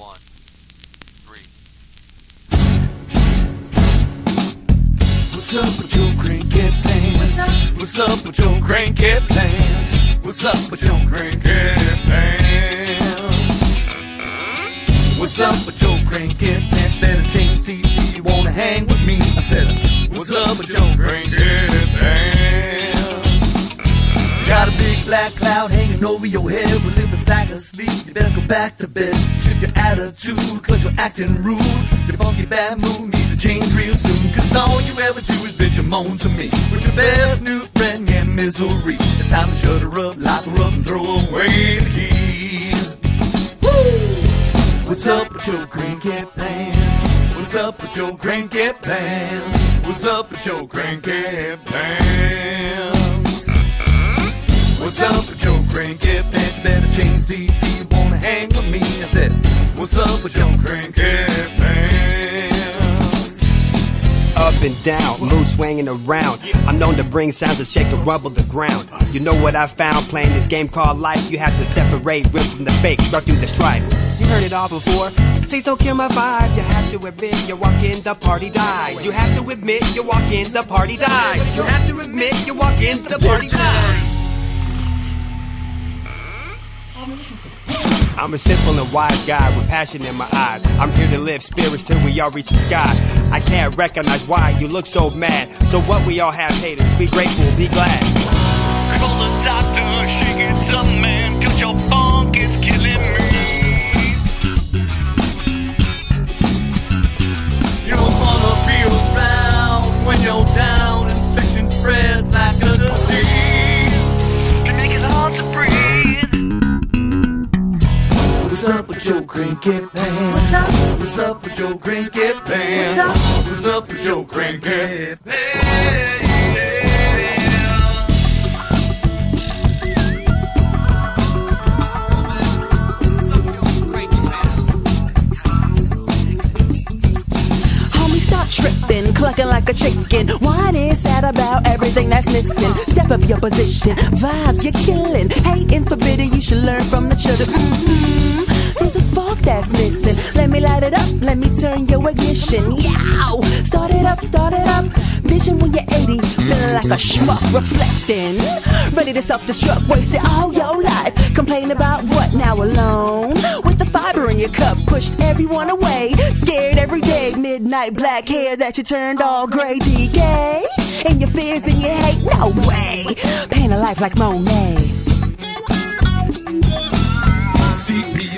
One, three. What's up with your cranky pants? What's up with your cranky pants? What's up with your cranky pants? What's up with your cranky pants? Better change you wanna hang with me. I said, What's up with your cranky pants? Got a big black cloud hanging over your head with stack asleep. You best go back to bed. Shift your attitude, cause you're acting rude. Your funky bad mood needs to change real soon. Cause all you ever do is bitch and moan to me. With your best new friend and misery. It's time to shut her up, lock her up, and throw away the key. Woo! What's up with your cranky pants? What's up with your cranky pants? What's up with your cranky pants? What's up change seat. Do you wanna hang with me? I said, What's up with your cranky pants? up and down, mood swinging around. I'm known to bring sounds that shake and rumble the ground. You know what I found playing this game called life? You have to separate real from the fake, run through the stripe. You heard it all before. Please don't kill my vibe. You have to admit you walk in, the party dies. You have to admit you walk in, the party dies. You have to admit you walk in, the party dies. I'm a simple and wise guy with passion in my eyes. I'm here to lift spirits till we all reach the sky. I can't recognize why you look so mad. So what we all have haters, be grateful, be glad. Call the doctor, shake it up, man, cause your funk is killing me. With your cranky pants? What's up? What's up with your cranky pants? What's up? What's up with your cranky pants? Homie, stop tripping, clucking like a chicken. Whining sad about everything that's missing. Step up your position, vibes you're killing. Hating's forbidden, you should learn from the children. Mhm. That's missing. Let me light it up, let me turn your ignition. Yow! Start it up, start it up. Vision when you're 80, feeling like a schmuck, reflecting. Ready to self destruct, wasted all your life. Complain about what now alone? With the fiber in your cup, pushed everyone away. Scared every day, midnight black hair that you turned all gray. DK, and your fears and your hate, no way. Paint a life like Monet.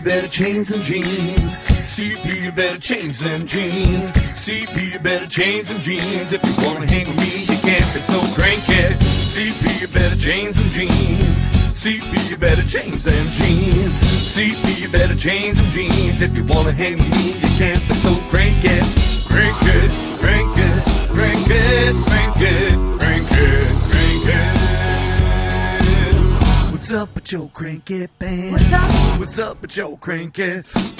CP better change some jeans. CP you better change them jeans. CP you better change some jeans. If you wanna hang with me, you can't be so cranky. CP you better change some jeans. CP you better change them jeans. CP you better change some jeans. If you wanna hang with me, you can't be so. Cranky, cranky, cranky, cranky, cranky, up with your cranky pants? What's up? What's up with your cranky pants?